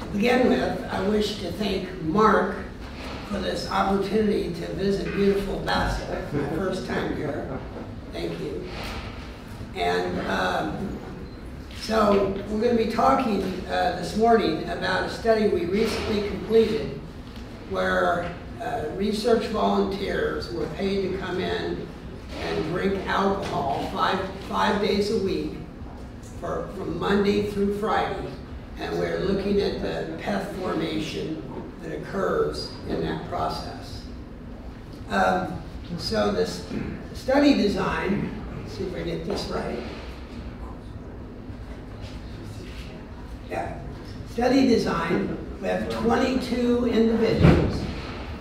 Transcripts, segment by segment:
to begin with, I wish to thank Mark for this opportunity to visit beautiful Basel, my first time here. Thank you. And um, so we're going to be talking uh, this morning about a study we recently completed where uh, research volunteers were paid to come in and drink alcohol five, five days a week for, from Monday through Friday. And we're looking at the peth formation that occurs in that process. Um, so this study design, let's see if I get this right. Yeah. Study design, we have 22 individuals.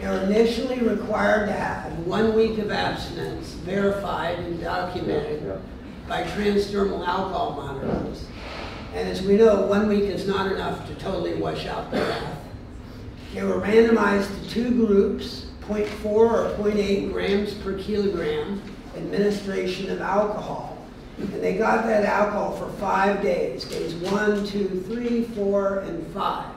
They're initially required to have one week of abstinence verified and documented by transdermal alcohol monitors. And as we know, one week is not enough to totally wash out the meth. They were randomized to two groups, 0.4 or 0.8 grams per kilogram administration of alcohol. And they got that alcohol for five days, days one, two, three, four, and five.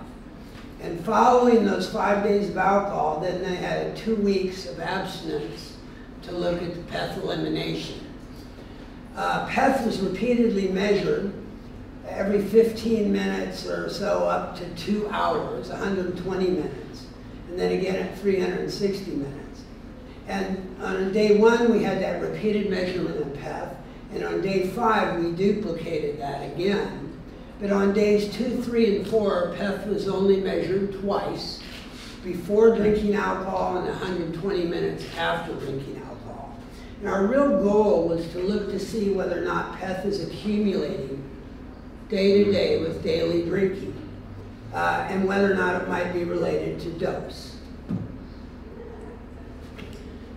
And following those five days of alcohol, then they had two weeks of abstinence to look at the peth elimination. Uh, peth was repeatedly measured every 15 minutes or so up to two hours, 120 minutes, and then again at 360 minutes. And on day one, we had that repeated measurement of peth, and on day five, we duplicated that again. But on days two, three, and four, peth was only measured twice, before drinking alcohol and 120 minutes after drinking alcohol. And our real goal was to look to see whether or not peth is accumulating day to day with daily drinking, uh, and whether or not it might be related to dose.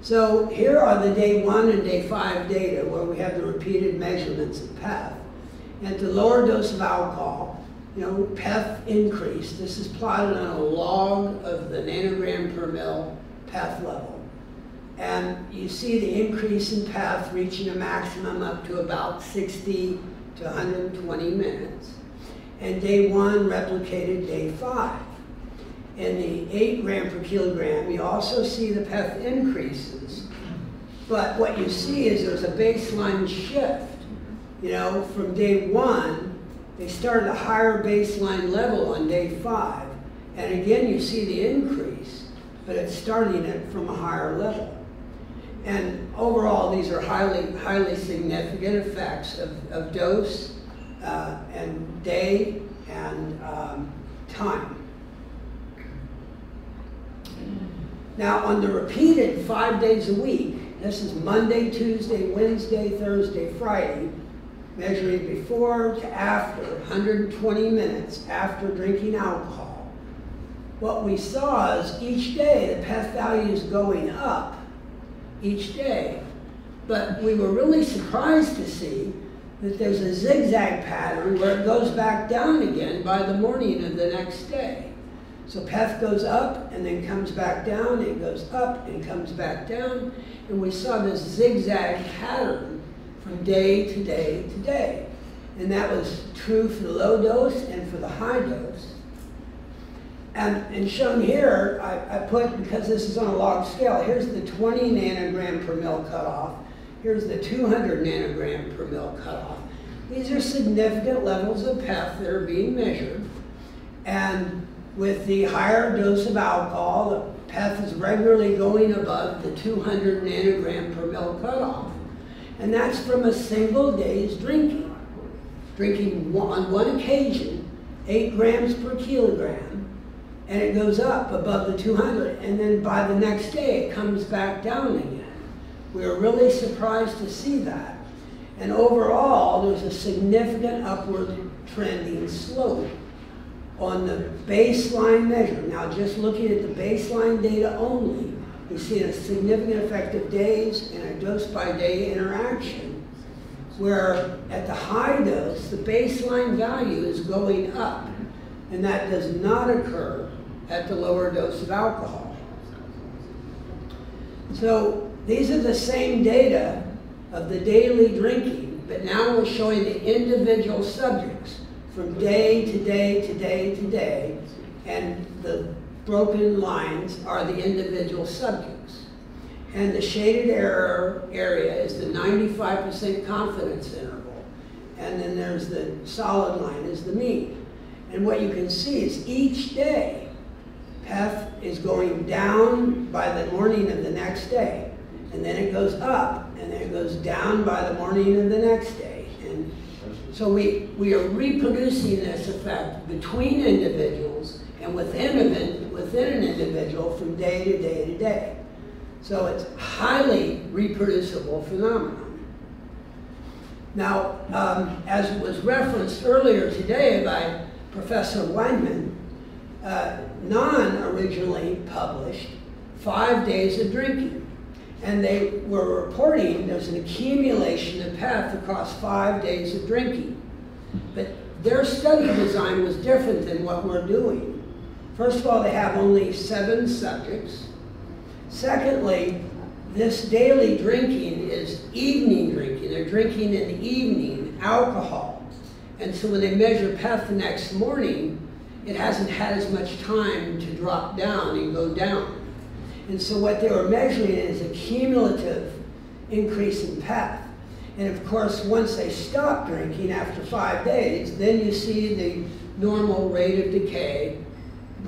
So here are the day one and day five data where we have the repeated measurements of peth. And the lower dose of alcohol, you know, peth increased. This is plotted on a log of the nanogram per mil peth level. And you see the increase in PEth reaching a maximum up to about 60 to 120 minutes. And day one replicated day five. In the 8 gram per kilogram, you also see the PEth increases. But what you see is there's a baseline shift. You know, from day one, they started a higher baseline level on day five. And again, you see the increase, but it's starting it from a higher level. And overall, these are highly, highly significant effects of, of dose uh, and day and um, time. Now, on the repeated five days a week, this is Monday, Tuesday, Wednesday, Thursday, Friday, measuring before to after, 120 minutes after drinking alcohol. What we saw is each day the peth value is going up each day. But we were really surprised to see that there's a zigzag pattern where it goes back down again by the morning of the next day. So peth goes up and then comes back down, it goes up and comes back down, and we saw this zigzag pattern from day to day to day. And that was true for the low dose and for the high dose. And, and shown here, I, I put, because this is on a log scale, here's the 20 nanogram per mil cutoff. Here's the 200 nanogram per mil cutoff. These are significant levels of peth that are being measured. And with the higher dose of alcohol, the peth is regularly going above the 200 nanogram per mil cutoff. And that's from a single day's drinking. Drinking on one occasion, 8 grams per kilogram, and it goes up above the 200, and then by the next day it comes back down again. We were really surprised to see that. And overall, there's a significant upward trending slope on the baseline measure. Now, just looking at the baseline data only, we see a significant effect of days and a dose by day interaction, where at the high dose, the baseline value is going up, and that does not occur at the lower dose of alcohol. So these are the same data of the daily drinking, but now we're showing the individual subjects from day to day to day to day, and the broken lines are the individual subjects. And the shaded error area is the 95% confidence interval. And then there's the solid line is the mean. And what you can see is each day, PEth is going down by the morning of the next day. And then it goes up, and then it goes down by the morning of the next day. And so we, we are reproducing this effect between individuals and within, within an individual from day to day to day. So it's highly reproducible phenomenon. Now, um, as was referenced earlier today by Professor Weinmann, uh, Gnann originally published Five Days of Drinking. And they were reporting there's an accumulation of PEth across five days of drinking. But their study design was different than what we're doing. First of all, they have only seven subjects. Secondly, this daily drinking is evening drinking. They're drinking in the evening alcohol. And so when they measure PEth the next morning, it hasn't had as much time to drop down and go down. And so what they were measuring is a cumulative increase in PEth. And of course, once they stop drinking after five days, then you see the normal rate of decay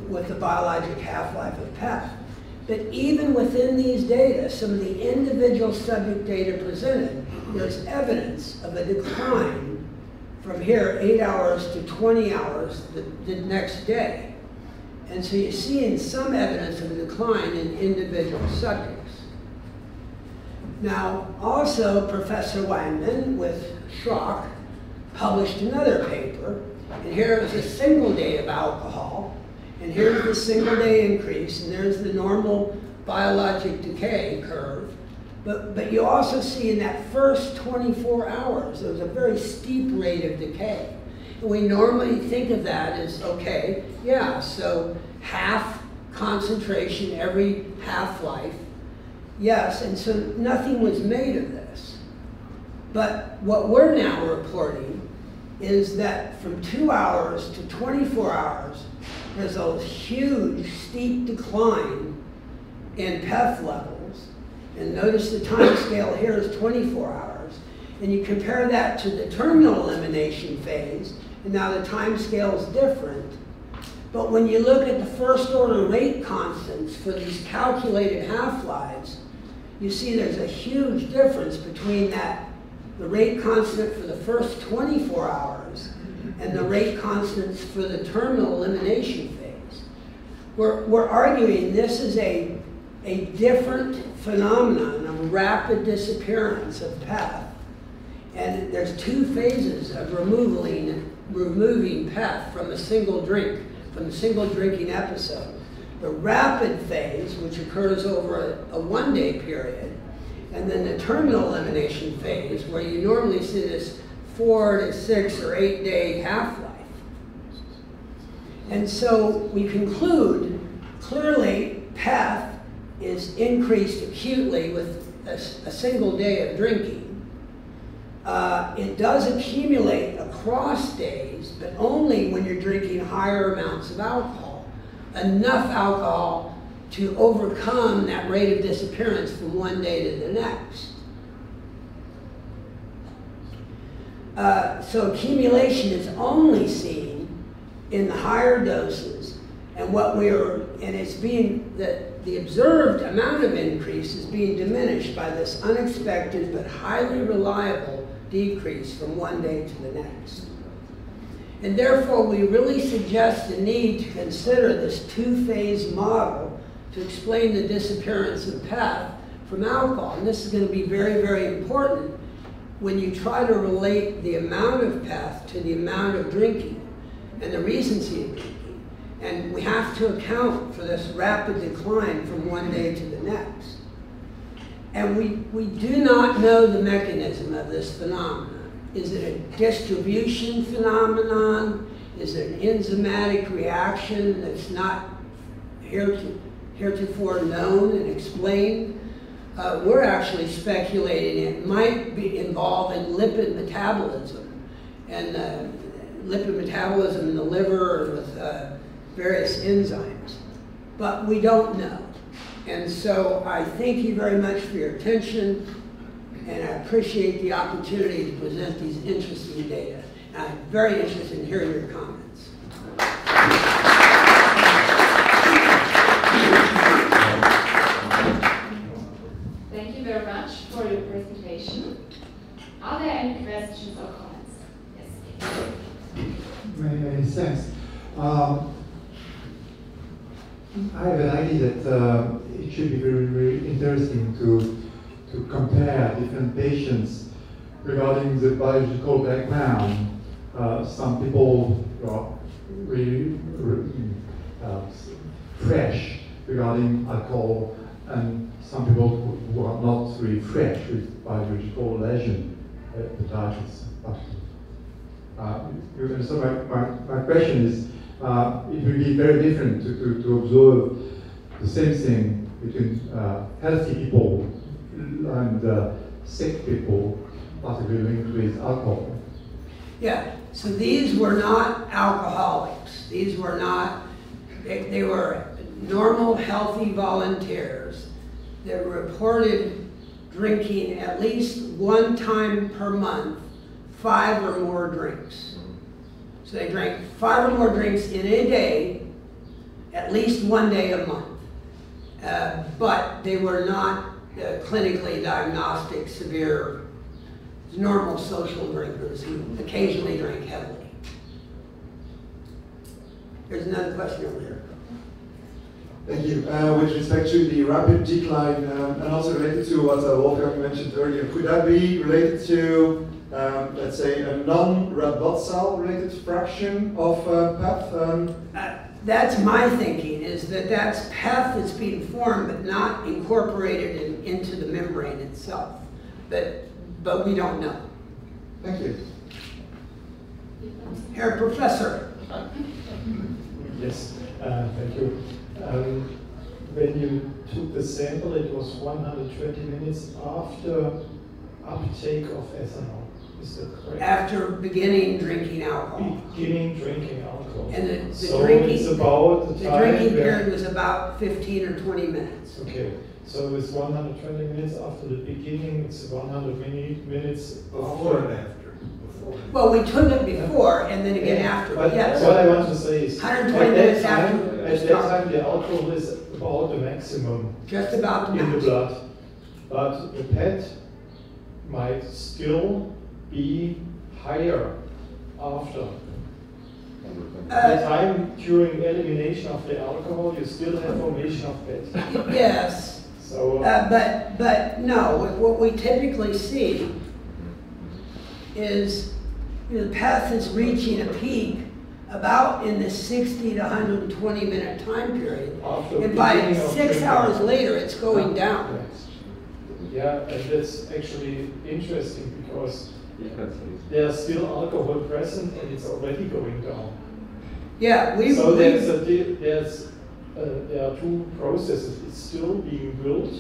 with the biologic half-life of PEth. But even within these data, some of the individual subject data presented, there's evidence of a decline from here, eight hours to 20 hours the, the next day. And so you're seeing some evidence of a decline in individual subjects. Now, also, Professor Weinmann with Schröck published another paper, and here is a single day of alcohol, and here's the single day increase, and there's the normal biologic decay curve. But, but you also see in that first 24 hours, there's a very steep rate of decay. And we normally think of that as, okay, yeah, so half concentration every half-life. Yes, and so nothing was made of this. But what we're now reporting is that from two hours to 24 hours, there's a huge, steep decline in PEth levels. And notice the time scale here is 24 hours. And you compare that to the terminal elimination phase, and now the time scale is different. But when you look at the first order rate constants for these calculated half-lives, you see there's a huge difference between that, the rate constant for the first 24 hours and the rate constants for the terminal elimination phase. We're, we're arguing this is a, a different phenomenon of rapid disappearance of PEth. And there's two phases of removing, removing PEth from a single drink, from a single drinking episode. The rapid phase, which occurs over a, a one-day period, and then the terminal elimination phase, where you normally see this four to six or eight day half-life. And so we conclude clearly PEF is increased acutely with a, a single day of drinking. Uh, it does accumulate across days, but only when you're drinking higher amounts of alcohol. Enough alcohol to overcome that rate of disappearance from one day to the next. Uh, so accumulation is only seen in the higher doses, and what we are, and it's being the the observed amount of increase is being diminished by this unexpected but highly reliable decrease from one day to the next. And therefore, we really suggest the need to consider this two-phase model to explain the disappearance of PEth from alcohol. And this is going to be very, very important when you try to relate the amount of PEth to the amount of drinking and the drinking. And we have to account for this rapid decline from one day to the next. And we, we do not know the mechanism of this phenomenon. Is it a distribution phenomenon? Is it an enzymatic reaction that's not heretofore known and explained? uh, we're actually speculating it might be involved in lipid metabolism. And uh, lipid metabolism in the liver with uh, various enzymes. But we don't know. And so I thank you very much for your attention, and I appreciate the opportunity to present these interesting data. And I'm very interested in hearing your comments. Thank you very much for your presentation. Are there any questions or comments? Yes. Many, many thanks. Um, I have an idea that uh, it should be very, very interesting to, to patients regarding the biological background. Uh, some people are really, uh, fresh regarding alcohol, and some people who are not really fresh with biological lesion, uh, hepatitis. Uh, my, my, my question is, uh, it will be very different to, to, to observe the same thing between uh, healthy people and uh, sick people, particularly linked with alcohol. Yeah, so these were not alcoholics. These were not, they, they were normal, healthy volunteers that reported drinking at least one time per month, five or more drinks. So they drank five or more drinks in a day, at least one day a month. Uh, but they were not clinically diagnostic severe normal social drinkers who occasionally drink heavily. There's another question over there. Thank you. Uh, With respect to the rapid decline, um, and also related to what uh, Wolfgang mentioned earlier, could that be related to, um, let's say, a non-red blood cell related fraction of uh? Um, Uh, That's my thinking, is that that's PEth that's being formed but not incorporated in, into the membrane itself. But, but we don't know. Thank you. Herr Professor, Yes, uh, thank you. Um, When you took the sample, it was 120 minutes after uptake of ethanol. Is that correct? after beginning drinking alcohol, Beginning drinking alcohol. and the, the So drinking, it's about the the drinking period was about 15 or 20 minutes. Okay, so it's 120 minutes after the beginning, it's 100 mini- minutes Before and after. after. Before. Well, we took it before and then again after, But yes. what I want to say is, 120 minutes that after time, the at that start. time, the alcohol is about the maximum. Just about the in the blood. But the PET might still be higher after. the Uh, time during elimination of the alcohol, you still have formation of PET. Yes, So, uh, Uh, but, but no, what- what we typically see is you know, the PEth is reaching a peak about in the 60 to 120 minute time period. And by six drinking- hours later, it's going down. Yeah, and that's actually interesting because there's still alcohol present and it's already going down. Yeah, we, So there's a, there's, there are two processes, it's still being built,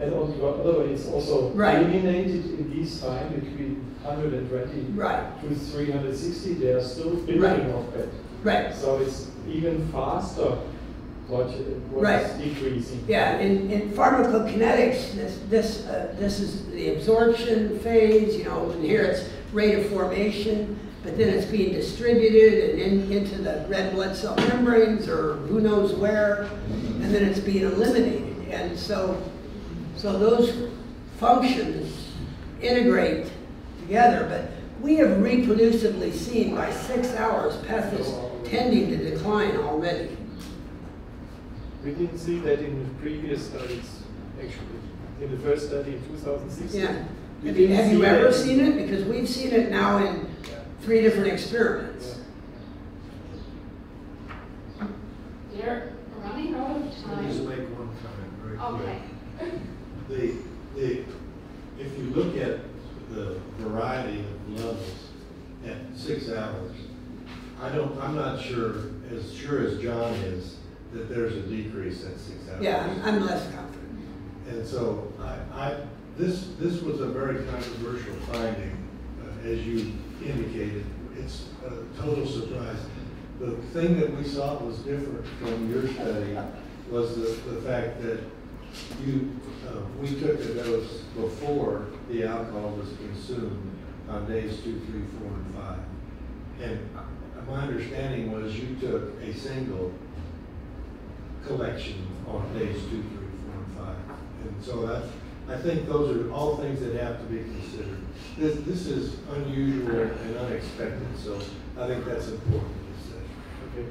and on the other way, it's also Right. eliminated in this time between hundred and twenty right, to three hundred sixty, they are still building Right. of that. right. So it's even faster what, what Right. is decreasing. Yeah, in, in pharmacokinetics, this, this, uh, this is the absorption phase, you know, and here it's rate of formation, but then it's being distributed and in, into the red blood cell membranes or who knows where, and then it's being eliminated. And so, so those functions integrate together, but we have reproducibly seen by six hours, PEth is tending to decline already. We didn't see that in the previous studies, actually, in the first study in two thousand sixteen. Yeah. Have you, have you ever seen it? Because we've seen it now in three different experiments. We're running out of Let me just make one comment very quick. Okay. The, the, if you look at the variety of levels at six hours, I don't, I'm not sure, as sure as John is, that there's a decrease at six hours. Yeah, I'm, I'm less confident. And so I, I, this, this was a very controversial finding, uh, as you indicated, it's a total surprise. The thing that we saw was different from your study was the, the fact that you, uh, we took the dose before the alcohol was consumed on days two, three, four, and five. And my understanding was you took a single collection on days two, three, four, and five. And so that, I think those are all things that have to be considered. This, this is unusual and unexpected, so I think that's important to say. Okay.